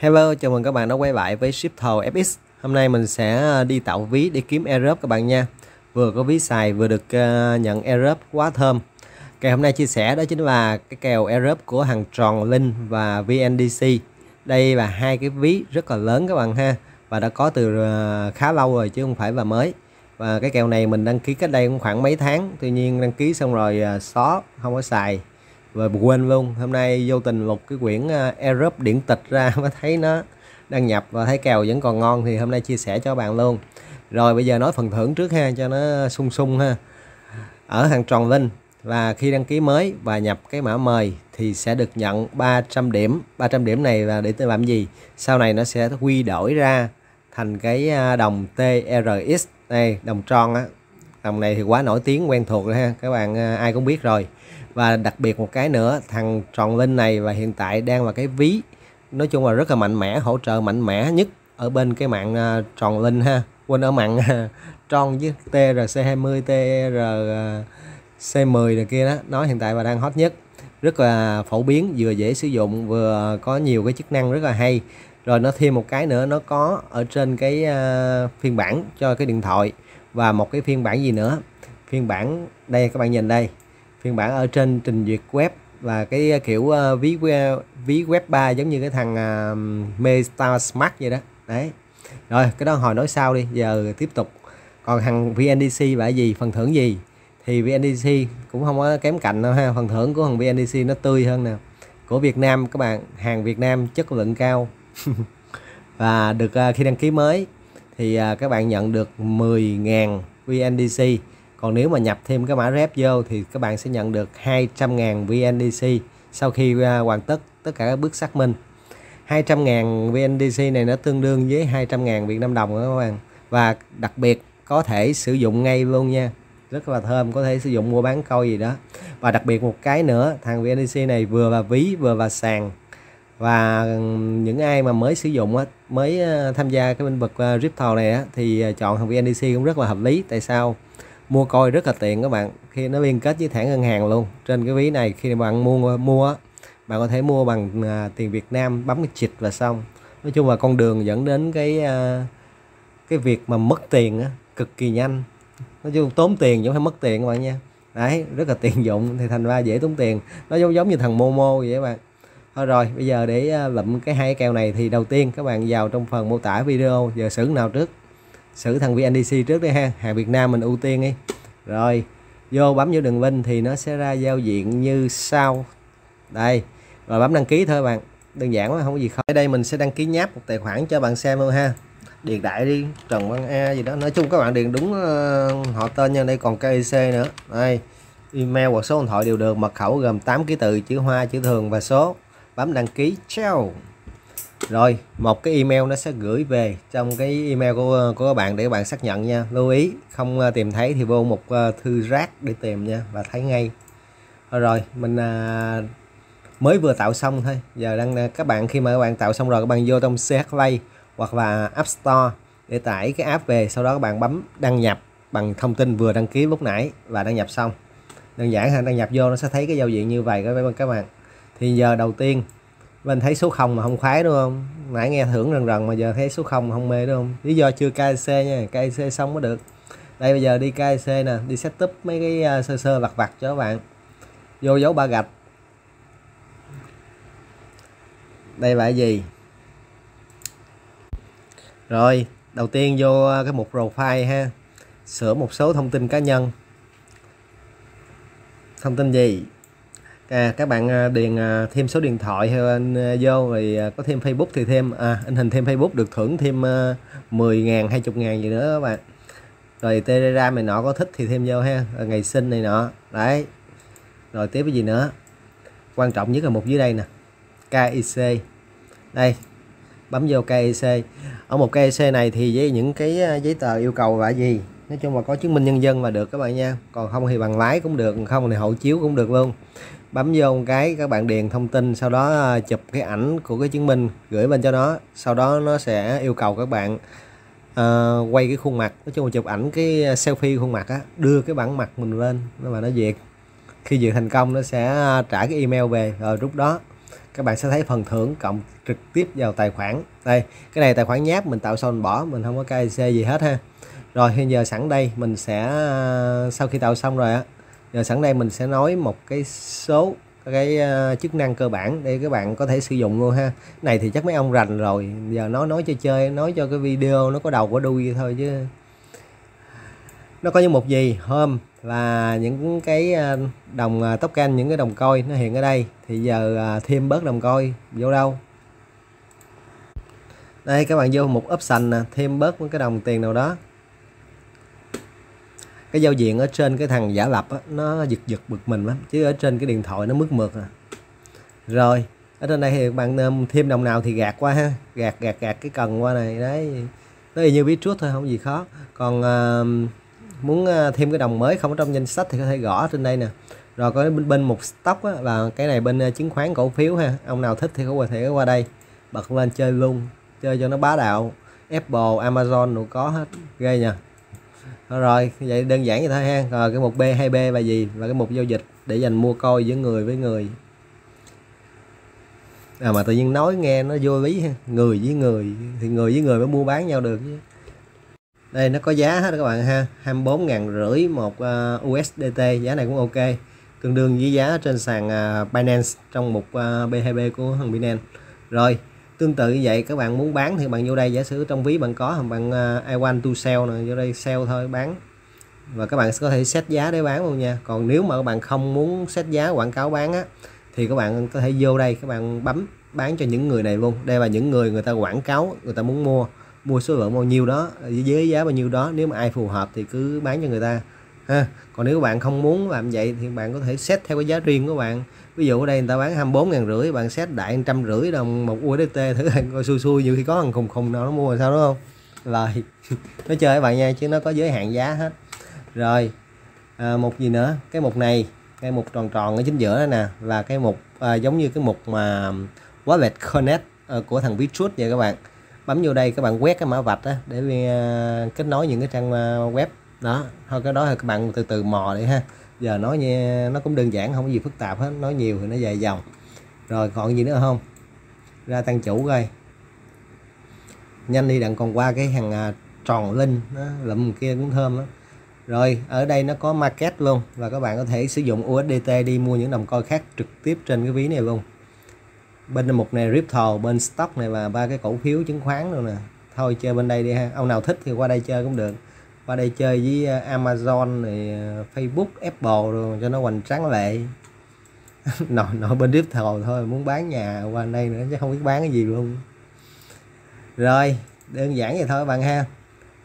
Hello, chào mừng các bạn đã quay lại với ship thầu FX. Hôm nay mình sẽ ờ, đi tạo ví để kiếm Europe các bạn nha. Vừa có ví xài vừa được ờ, nhận Europe quá thơm. Kèo hôm nay chia sẻ đó chính là cái kèo Europe của hàng tròn Linh và VNDC. Đây là hai cái ví rất là lớn các bạn ha và đã có từ ờ, khá lâu rồi chứ không phải là mới. Và cái kèo này mình đăng ký cách đây cũng khoảng mấy tháng, tuy nhiên đăng ký xong rồi xóa không có xài và quên luôn hôm nay vô tình lục cái quyển ờ, uh, Airdrop điển tịch ra mới thấy nó đăng nhập và thấy kèo vẫn còn ngon thì hôm nay chia sẻ cho bạn luôn. Rồi bây giờ nói phần thưởng trước ha cho nó sung sung ha. Ở hàng tròn linh và khi đăng ký mới và nhập cái mã mời thì sẽ được nhận 300 điểm. 300 điểm này là để làm gì? Sau này nó sẽ quy đổi ra thành cái ờ, đồng TRX đây đồng tròn á. Đồng này thì quá nổi tiếng quen thuộc rồi ha. Các bạn ờ, ai cũng biết rồi và đặc biệt một cái nữa thằng tròn linh này và hiện tại đang là cái ví nói chung là rất là mạnh mẽ hỗ trợ mạnh mẽ nhất ở bên cái mạng à, uh, tròn linh ha. Quên ở mạng à, uh, tròn với TRC20 TRC10 này kia đó. Nó hiện tại và đang hot nhất. Rất là phổ biến vừa dễ sử dụng vừa có nhiều cái chức năng rất là hay. Rồi nó thêm một cái nữa nó có ở trên cái uh, phiên bản cho cái điện thoại. Và một cái phiên bản gì nữa? Phiên bản đây các bạn nhìn đây phiên bản ở trên trình duyệt web là cái ờ, kiểu uh, ví ví web 3 giống như cái thằng ờ, uh, Meta Smart vậy đó. Đấy. Rồi cái đó hồi nói sau đi giờ tiếp tục. Còn thằng VNDC là gì phần thưởng gì? Thì VNDC cũng không có kém cạnh đâu ha phần thưởng của thằng VNDC nó tươi hơn nè. Của Việt Nam các bạn hàng Việt Nam chất lượng cao. Và được uh, khi đăng ký mới thì uh, các bạn nhận được 10.000 VNDC còn nếu mà nhập thêm cái mã rep vô thì các bạn sẽ nhận được 200.000 VNDC sau khi uh, hoàn tất tất cả các bước xác minh. 200.000 VNDC này nó tương đương với 200.000 Việt Nam đồng đó các bạn. Và đặc biệt có thể sử dụng ngay luôn nha. Rất là thơm có thể sử dụng mua bán coi gì đó. Và đặc biệt một cái nữa thằng VNDC này vừa là ví vừa là sàn. Và những ai mà mới sử dụng mới à, tham gia cái lĩnh vực à, crypto này thì chọn thằng VNDC cũng rất là hợp lý. Tại sao? Mua coi rất là tiện các bạn. Khi nó liên kết với thẻ ngân hàng luôn. Trên cái ví này khi bạn mua mua bạn có thể mua bằng à, tiền Việt Nam bấm cái chịch và xong. Nói chung là con đường dẫn đến cái à, cái việc mà mất tiền á, cực kỳ nhanh. Nói chung tốn tiền giống phải mất tiền các bạn nha. Đấy rất là tiện dụng thì thành ra dễ tốn tiền. Nó giống giống như thằng Momo vậy các bạn. Thôi rồi bây giờ để uh, lụm cái hai kèo này thì đầu tiên các bạn vào trong phần mô tả video. Giờ xử nào trước? Xử thằng VNDC trước đi ha. Hàng Việt Nam mình ưu tiên đi. Rồi vô bấm vô đường link thì nó sẽ ra giao diện như sau. Đây rồi bấm đăng ký thôi bạn. Đơn giản quá không có gì khó. Ở đây mình sẽ đăng ký nháp một tài khoản cho bạn xem luôn ha. Điền đại đi Trần Văn A gì đó. Nói chung các bạn điền đúng uh, họ tên nha đây còn KIC nữa. Đây email hoặc số điện thoại đều được mật khẩu gồm 8 ký tự chữ hoa chữ thường và số. Bấm đăng ký chào rồi một cái email nó sẽ gửi về. Trong cái email của của các bạn để các bạn xác nhận nha. Lưu ý không à, tìm thấy thì vô một à, thư rác để tìm nha và thấy ngay. Rồi mình à, mới vừa tạo xong thôi. Giờ đang à, các bạn khi mà các bạn tạo xong rồi các bạn vô trong CH Play hoặc là App Store để tải cái app về sau đó các bạn bấm đăng nhập bằng thông tin vừa đăng ký lúc nãy và đăng nhập xong. Đơn giản ha đăng nhập vô nó sẽ thấy cái giao diện như vậy các bạn. Thì giờ đầu tiên mình thấy số 0 mà không khoái, đúng không? Nãy nghe thưởng rần rần mà giờ thấy số 0 mà không mê, đúng không? Lý do chưa KC nha KC xong mới được. Đây, bây giờ đi KC nè, đi setup mấy cái ờ, sơ sơ vặt vặt cho các bạn. Vô dấu ba gạch. Đây là gì? Rồi, đầu tiên vô ờ, cái mục profile ha. Sửa một số thông tin cá nhân. Thông tin gì? À, các bạn à, điền à, thêm số điện thoại hay anh à, vô rồi có thêm Facebook thì thêm à, in hình thêm Facebook được thưởng thêm 10 ngàn 20 ngàn gì nữa các bạn. Rồi Telegram này nọ có thích thì thêm vô ha rồi ngày sinh này nọ đấy. Rồi tiếp cái gì nữa? Quan trọng nhất là một dưới đây nè KIC đây bấm vô KIC ở một KIC này thì với những cái giấy tờ yêu cầu là gì? Nói chung là có chứng minh nhân dân là được các bạn nha còn không thì bằng lái cũng được không thì hộ chiếu cũng được luôn bấm vô một cái các bạn điền thông tin sau đó à, chụp cái ảnh của cái chứng minh gửi bên cho nó. Sau đó nó sẽ yêu cầu các bạn uh, quay cái khuôn mặt. Nói chung là chụp ảnh cái à, selfie khuôn mặt á đưa cái bản mặt mình lên mà nó duyệt. Khi duyệt thành công nó sẽ trả cái email về. Rồi lúc đó các bạn sẽ thấy phần thưởng cộng trực tiếp vào tài khoản. Đây cái này tài khoản nháp mình tạo xong mình bỏ mình không có KIC gì hết ha. Rồi hiện giờ sẵn đây mình sẽ sau khi tạo xong rồi á giờ sẵn đây mình sẽ nói một cái số, cái ờ, chức năng cơ bản để các bạn có thể sử dụng luôn ha. Này thì chắc mấy ông rành rồi, giờ nói nói cho chơi, nói cho cái video nó có đầu có đuôi thôi chứ. Nó có những một gì? Hôm là những cái ờ, đồng ờ, tóc canh, những cái đồng coi nó hiện ở đây. Thì giờ thêm bớt đồng coi vô đâu? Đây, các bạn vô một option nè, thêm bớt một cái đồng tiền nào đó cái giao diện ở trên cái thằng giả lập á, nó giật giật bực mình lắm chứ ở trên cái điện thoại nó mức mượt à. Rồi ở trên đây thì bạn ờ, thêm đồng nào thì gạt qua ha. Gạt gạt gạt cái cần qua này đấy. Nó như biết trước thôi không gì khó. Còn uh, muốn ờ, thêm cái đồng mới không ở trong danh sách thì có thể gõ trên đây nè. Rồi có bên bên một stock á, là cái này bên chứng khoán cổ phiếu ha. Ông nào thích thì có thể qua đây bật lên chơi luôn chơi cho nó bá đạo. Apple Amazon đều có hết ghê nha rồi vậy đơn giản vậy thôi ha. Rồi cái một B 2 B là gì? Và cái mục giao dịch để dành mua coi giữa người với người. À mà tự nhiên nói nghe nó vô lý ha. Người với người thì người với người mới mua bán nhau được chứ. Đây nó có giá hết các bạn ha. 24 ngàn rưỡi một à, uh, USDT giá này cũng ok. Tương đương với giá trên sàn uh, Binance trong một uh, B2B của thằng Binance. Rồi tương tự như vậy các bạn muốn bán thì bạn vô đây giả sử trong ví bạn có bạn uh, I want to sell nè vô đây sell thôi bán. Và các bạn có thể set giá để bán luôn nha. Còn nếu mà các bạn không muốn set giá quảng cáo bán á thì các bạn có thể vô đây các bạn bấm bán cho những người này luôn. Đây là những người người ta quảng cáo người ta muốn mua mua số lượng bao nhiêu đó với giá bao nhiêu đó. Nếu mà ai phù hợp thì cứ bán cho người ta ha. Còn nếu bạn không muốn làm vậy thì bạn có thể set theo cái giá riêng của bạn. Ví dụ ở đây người ta bán 24 ngàn rưỡi bạn set đại trăm rưỡi đồng một USDT thử coi xui xui nhiều khi có thằng khùng khùng nào nó mua là sao đúng không? Lời nó chơi các bạn nha chứ nó có giới hạn giá hết. Rồi à, một gì nữa? Cái mục này cái mục tròn tròn ở chính giữa đó nè là cái mục à, giống như cái mục mà wallet connect à, của thằng Bitrut vậy các bạn. Bấm vô đây các bạn quét cái mã vạch đó để à, kết nối những cái trang à, web đó, thôi cái đó thì các bạn từ từ mò đi ha. Giờ nói nha nó cũng đơn giản, không có gì phức tạp hết, nói nhiều thì nó dài dòng. Rồi, còn gì nữa không? Ra tăng chủ coi. Nhanh đi, đặng còn qua cái hàng à, tròn linh, nó lụm kia cũng thơm đó rồi, ở đây nó có market luôn, và các bạn có thể sử dụng USDT đi mua những đồng coin khác trực tiếp trên cái ví này luôn. Bên mục này Ripple bên stock này và ba cái cổ phiếu chứng khoán luôn nè. Thôi, chơi bên đây đi ha. Ông nào thích thì qua đây chơi cũng được qua đây chơi với ờ, Amazon này ờ, Facebook Apple rồi cho nó hoành tráng lệ nội nội bên tiếp thầu thôi muốn bán nhà qua đây nữa chứ không biết bán cái gì luôn. Rồi đơn giản vậy thôi bạn ha.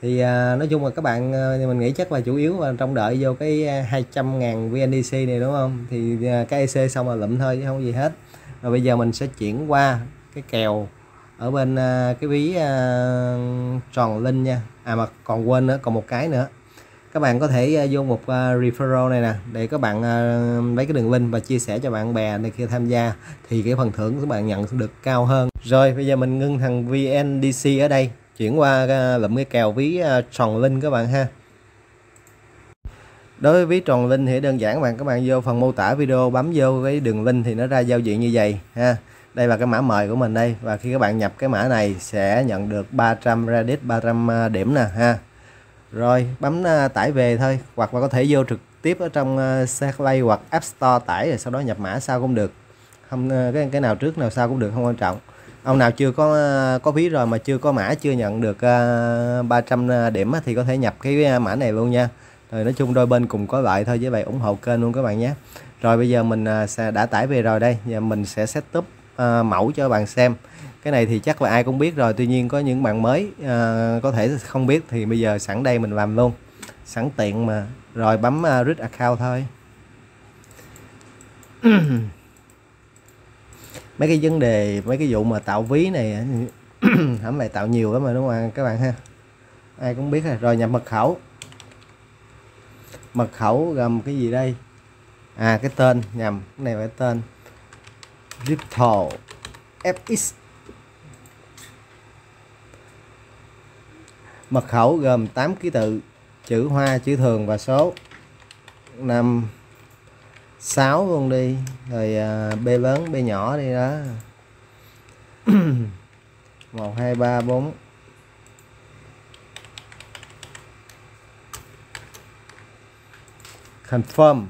Thì à, nói chung là các bạn mình nghĩ chắc là chủ yếu là trong đợi vô cái 200 ngàn VNDC này đúng không? Thì à, cái EC xong là lụm thôi chứ không gì hết. Rồi bây giờ mình sẽ chuyển qua cái kèo ở bên uh, cái ví uh, tròn linh nha. À mà còn quên nữa còn một cái nữa. Các bạn có thể uh, vô một uh, referral này nè để các bạn uh, lấy cái đường link và chia sẻ cho bạn bè để khi tham gia thì cái phần thưởng các bạn nhận được cao hơn. Rồi bây giờ mình ngưng thằng VNDC ở đây. Chuyển qua uh, lụm cái kèo ví uh, tròn linh các bạn ha. Đối với ví tròn linh thì đơn giản các bạn các bạn vô phần mô tả video bấm vô cái đường link thì nó ra giao diện như vậy ha đây là cái mã mời của mình đây. Và khi các bạn nhập cái mã này sẽ nhận được 300 Reddit 300 à, điểm nè, ha. Rồi, bấm à, tải về thôi. Hoặc là có thể vô trực tiếp ở trong à, Play hoặc App Store tải rồi sau đó nhập mã sau cũng được. Không cái cái nào trước, nào sau cũng được, không quan trọng. Ông nào chưa có có ví rồi mà chưa có mã, chưa nhận được 300 điểm thì có thể nhập cái mã này luôn nha. Rồi nói chung đôi bên cùng có lợi thôi, với vậy ủng hộ kênh luôn các bạn nhé. Rồi bây giờ mình sẽ đã tải về rồi đây. Giờ mình sẽ setup uh, mẫu cho bạn xem. Cái này thì chắc là ai cũng biết rồi tuy nhiên có những bạn mới uh, có thể không biết thì bây giờ sẵn đây mình làm luôn. Sẵn tiện mà. Rồi bấm uh, read account thôi. Mấy cái vấn đề mấy cái vụ mà tạo ví này hẳn lại tạo nhiều lắm mà đúng không? Các bạn ha. Ai cũng biết rồi rồi nhập mật khẩu. Mật khẩu gồm cái gì đây? À cái tên nhầm. Cái này phải tên. Ripple FX mật khẩu gồm 8 ký tự chữ hoa chữ thường và số. 5 6 luôn đi. Rồi à, b lớn b nhỏ đi đó. 1 2 3 4 confirm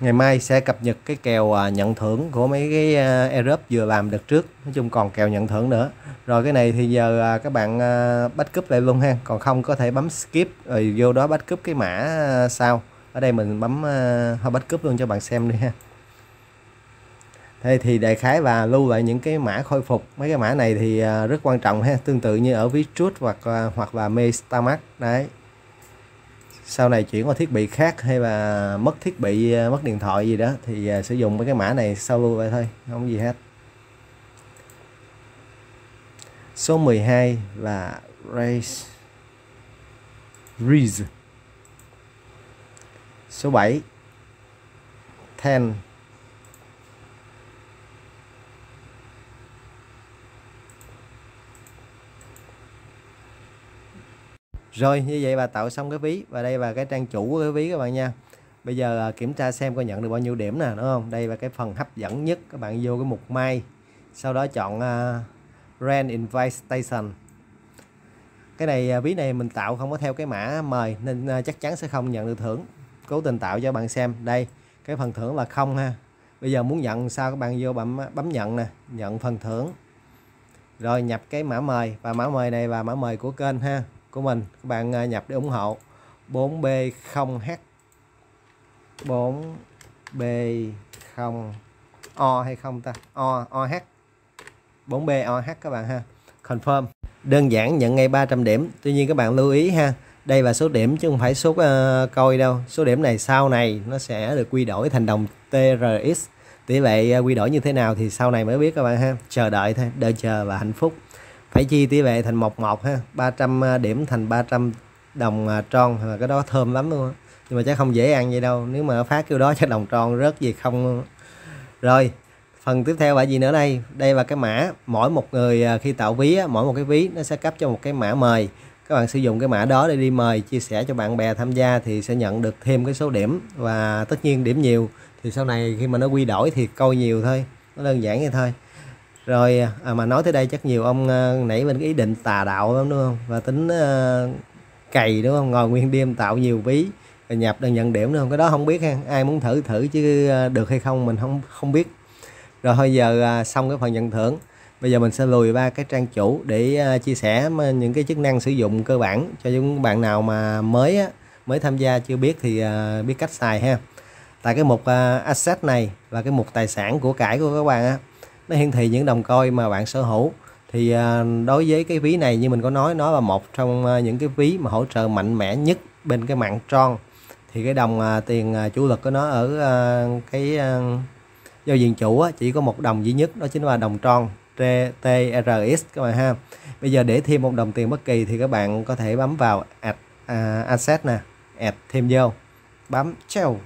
ngày mai sẽ cập nhật cái kèo à, nhận thưởng của mấy cái à, Europe vừa làm được trước. Nói chung còn kèo nhận thưởng nữa. Rồi cái này thì giờ à, các bạn bắt cúp lại luôn ha. Còn không có thể bấm skip, rồi vô đó bắt cúp cái mã sau. Ở đây mình bấm thôi bắt cúp luôn cho bạn xem đi ha. Đây thì đại khái và lưu lại những cái mã khôi phục. Mấy cái mã này thì rất quan trọng ha. Tương tự như ở Vistrut hoặc hoặc là Mestamax đấy sau này chuyển qua thiết bị khác hay là mất thiết bị à, mất điện thoại gì đó, thì à, sử dụng mấy cái mã này sau lưu vậy thôi, không gì hết. Số 12 là race Reese số 7 10 Rồi như vậy bà tạo xong cái ví và đây là cái trang chủ của cái ví các bạn nha. Bây giờ à, kiểm tra xem có nhận được bao nhiêu điểm nè đúng không? Đây là cái phần hấp dẫn nhất các bạn vô cái mục may. Sau đó chọn à, uh, Rent Invite Station. Cái này à, ví này mình tạo không có theo cái mã mời nên chắc chắn sẽ không nhận được thưởng. Cố tình tạo cho bạn xem. Đây, cái phần thưởng là không ha. Bây giờ muốn nhận sao các bạn vô bấm bấm nhận nè, nhận phần thưởng. Rồi nhập cái mã mời và mã mời này và mã mời của kênh ha của mình. Các bạn à, nhập để ủng hộ. 4B0H 4B0 O hay không ta? O OH 4B OH các bạn ha. Confirm. Đơn giản nhận ngay 300 điểm. Tuy nhiên các bạn lưu ý ha đây là số điểm chứ không phải số uh, coi đâu. Số điểm này sau này nó sẽ được quy đổi thành đồng TRX tỷ lệ uh, quy đổi như thế nào thì sau này mới biết các bạn ha. Chờ đợi thôi. Đợi chờ và hạnh phúc phải chi tỷ lệ thành một một ha 300 à, điểm thành 300 đồng à, tròn là cái đó thơm lắm luôn nhưng mà chắc không dễ ăn vậy đâu, nếu mà phát kiểu đó chắc đồng tròn rớt gì không rồi, phần tiếp theo là gì nữa đây? Đây là cái mã, mỗi một người à, khi tạo ví mỗi một cái ví nó sẽ cấp cho một cái mã mời. Các bạn sử dụng cái mã đó để đi mời, chia sẻ cho bạn bè tham gia thì sẽ nhận được thêm cái số điểm. Và tất nhiên điểm nhiều thì sau này khi mà nó quy đổi thì coi nhiều thôi, nó đơn giản vậy thôi rồi à, mà nói tới đây chắc nhiều ông à, nảy bên cái ý định tà đạo lắm đúng không? Và tính à, cày đúng không? Ngồi nguyên đêm tạo nhiều ví nhập đơn nhận điểm đúng không? Cái đó không biết ha ai muốn thử thử chứ ờ, được hay không mình không không biết. Rồi thôi giờ à, xong cái phần nhận thưởng. Bây giờ mình sẽ lùi ba cái trang chủ để à, chia sẻ những cái chức năng sử dụng cơ bản cho những bạn nào mà mới á, mới tham gia chưa biết thì à, biết cách xài ha. Tại cái mục asset này và cái mục tài sản của cải của các bạn á nó hiển thị những đồng coin mà bạn sở hữu. Thì à, đối với cái ví này như mình có nói nó là một trong à, những cái ví mà hỗ trợ mạnh mẽ nhất bên cái mạng Tron. Thì cái đồng à, tiền chủ lực của nó ở cái giao diện chủ chỉ có một đồng duy nhất đó chính là đồng Tron TRX các bạn ha. Bây giờ để thêm một đồng tiền bất kỳ thì các bạn có thể bấm vào add uh, asset nè add thêm vô bấm treo.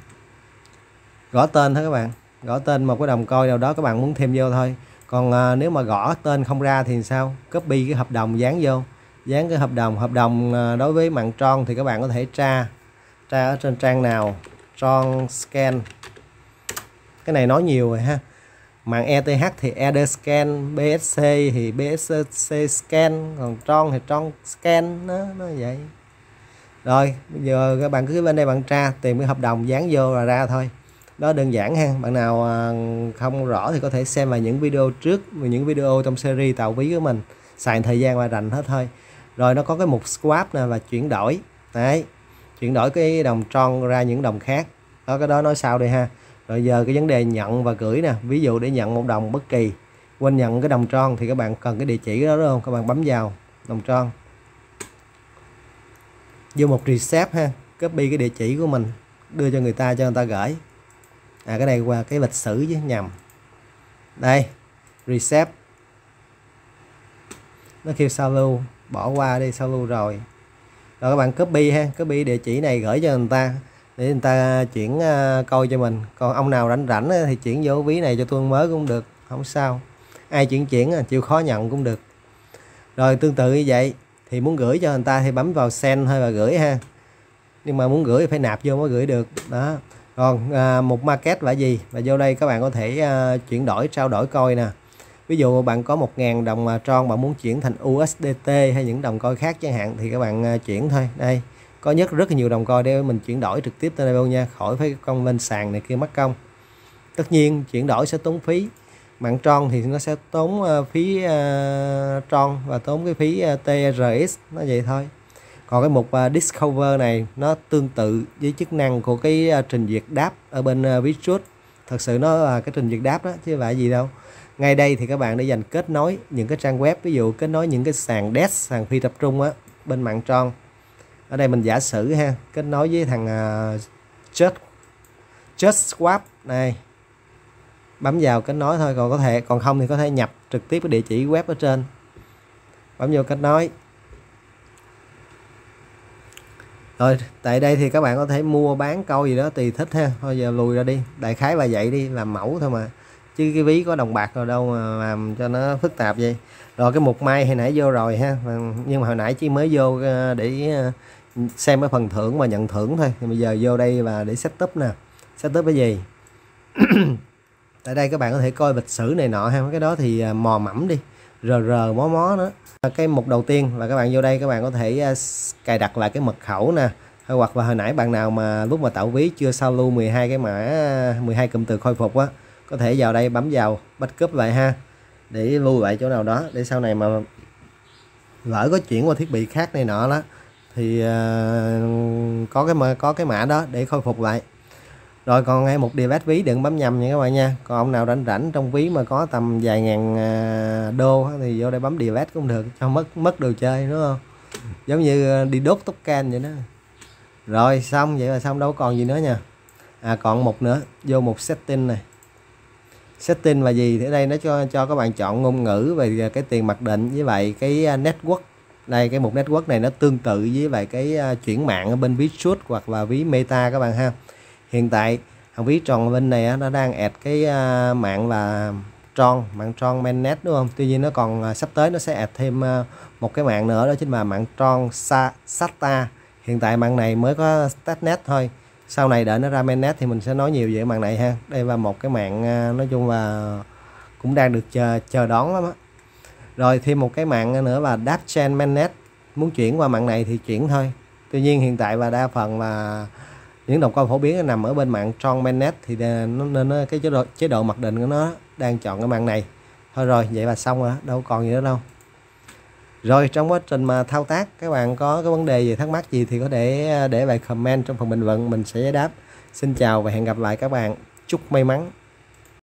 Gõ tên thôi các bạn gõ tên một cái đồng coi nào đó các bạn muốn thêm vô thôi. Còn à, nếu mà gõ tên không ra thì sao? Copy cái hợp đồng dán vô. Dán cái hợp đồng hợp đồng à, đối với mạng tron thì các bạn có thể tra tra ở trên trang nào? Tron scan. Cái này nói nhiều rồi ha. Mạng ETH thì ED scan BSC thì BSC scan còn Tron thì Tron scan nó nó vậy. Rồi bây giờ các bạn cứ bên đây bạn tra tìm cái hợp đồng dán vô là ra thôi đó, đơn giản ha. Bạn nào à, không rõ thì có thể xem vào những video trước, những video trong series tạo ví của mình. Xài thời gian và rành hết thôi. Rồi nó có cái mục swap nè và chuyển đổi. Đấy, chuyển đổi cái đồng tron ra những đồng khác. Đó, cái đó nói sau đây ha. Rồi giờ cái vấn đề nhận và gửi nè. Ví dụ để nhận một đồng bất kỳ. Quên nhận cái đồng tron thì các bạn cần cái địa chỉ đó, đúng không? Các bạn bấm vào đồng tron vô một reset ha. Copy cái địa chỉ của mình. Đưa cho người ta cho người ta gửi à cái này qua cái lịch sử chứ nhầm. Đây reset. Nó kêu sao lưu bỏ qua đi sao lưu rồi. Rồi các bạn copy ha copy địa chỉ này gửi cho người ta để người ta chuyển uh, coi cho mình. Còn ông nào rảnh rảnh thì chuyển vô ví này cho tôi mới cũng được không sao. Ai chuyển chuyển chịu khó nhận cũng được. Rồi tương tự như vậy thì muốn gửi cho người ta thì bấm vào send thôi và gửi ha. Nhưng mà muốn gửi thì phải nạp vô mới gửi được đó còn à, một market là gì? Và vô đây các bạn có thể à, chuyển đổi trao đổi coi nè. Ví dụ bạn có 1.000 đồng mà tron bạn muốn chuyển thành USDT hay những đồng coi khác chẳng hạn thì các bạn à, chuyển thôi. Đây có nhất rất là nhiều đồng coi để mình chuyển đổi trực tiếp tới đây luôn nha. Khỏi phải công lên sàn này kia mất công. Tất nhiên chuyển đổi sẽ tốn phí. Mạng tron thì nó sẽ tốn uh, phí uh, tron và tốn cái phí à, uh, TRX nó vậy thôi còn cái mục à, Discover này nó tương tự với chức năng của cái à, trình duyệt đáp ở bên à, Visual thật sự nó là cái trình duyệt đáp đó chứ phải gì đâu. Ngay đây thì các bạn để dành kết nối những cái trang web ví dụ kết nối những cái sàn desk sàn phi tập trung á bên mạng tròn ở đây mình giả sử ha kết nối với thằng uh, just just swap này. Bấm vào kết nối thôi còn có thể còn không thì có thể nhập trực tiếp cái địa chỉ web ở trên. Bấm vô kết nối. Rồi tại đây thì các bạn có thể mua, bán câu gì đó tùy thích ha. Thôi giờ lùi ra đi. Đại khái là vậy đi, làm mẫu thôi mà. Chứ cái ví có đồng bạc rồi đâu mà làm cho nó phức tạp vậy. Rồi cái mục may hồi nãy vô rồi ha. Nhưng mà hồi nãy chỉ mới vô ờ, để ờ, xem cái phần thưởng và nhận thưởng thôi. Thì bây giờ vô đây và để setup nè. Setup cái gì? Tại đây các bạn có thể coi lịch sử này nọ ha. Cái đó thì ờ, mò mẫm đi rờ rờ mó mó nữa. Cái mục đầu tiên là các bạn vô đây các bạn có thể à, cài đặt lại cái mật khẩu nè. Hay hoặc là hồi nãy bạn nào mà lúc mà tạo ví chưa sao lưu 12 cái mã 12 cụm từ khôi phục á có thể vào đây bấm vào bắt cúp lại ha để lưu lại chỗ nào đó để sau này mà lỡ có chuyển qua thiết bị khác này nọ đó thì uh, có cái có cái mã đó để khôi phục lại rồi, còn ngay một device ví, đừng bấm nhầm nha các bạn nha. Còn ông nào rảnh rảnh trong ví mà có tầm vài ngàn à, đô thì vô đây bấm device cũng được, cho mất mất đồ chơi, đúng không? Giống như à, đi đốt tóc can vậy đó. Rồi, xong, vậy là xong, đâu còn gì nữa nha. À còn một nữa, vô một setting này. Setting là gì? Thì ở đây nó cho cho các bạn chọn ngôn ngữ về cái tiền mặc định với vậy cái à, network. Đây, cái mục network này nó tương tự với lại cái chuyển mạng ở bên ví suốt hoặc là ví meta các bạn ha hiện tại thằng ví tròn bên này nó đang ẹt cái à, mạng là tròn, mạng tròn mainnet đúng không? Tuy nhiên nó còn à, sắp tới nó sẽ ẹt thêm à, một cái mạng nữa đó chính là mạng tròn SATA. Hiện tại mạng này mới có testnet thôi. Sau này đợi nó ra mainnet thì mình sẽ nói nhiều về mạng này ha. Đây là một cái mạng nói chung là cũng đang được chờ chờ đón lắm á. Rồi thêm một cái mạng nữa là Dapchain mainnet. Muốn chuyển qua mạng này thì chuyển thôi. Tuy nhiên hiện tại và đa phần là những đồng coin phổ biến nằm ở bên mạng Tron Mainnet thì nó nên cái chế độ chế độ mặc định của nó đang chọn cái mạng này. Thôi rồi, vậy là xong rồi, đâu còn gì nữa đâu. Rồi, trong quá trình mà thao tác, các bạn có cái vấn đề gì thắc mắc gì thì có thể ờ, để bài comment trong phần bình luận, mình sẽ giải đáp. Xin chào và hẹn gặp lại các bạn. Chúc may mắn.